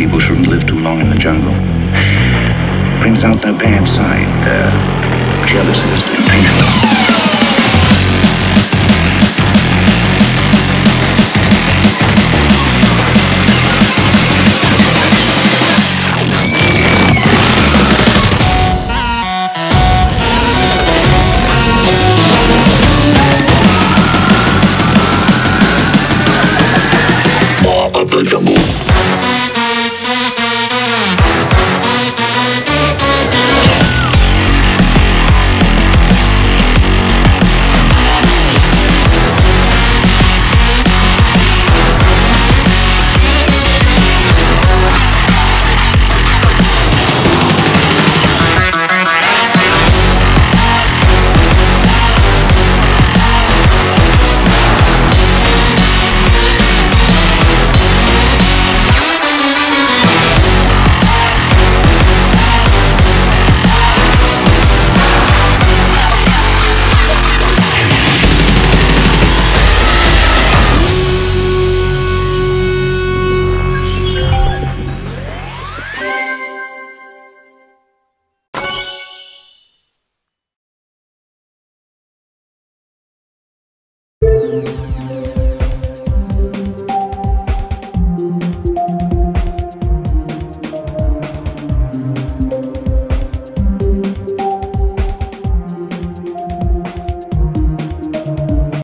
people shouldn't live too long in the jungle. Brings out their bad side, their jealousy, impatience. the jungle.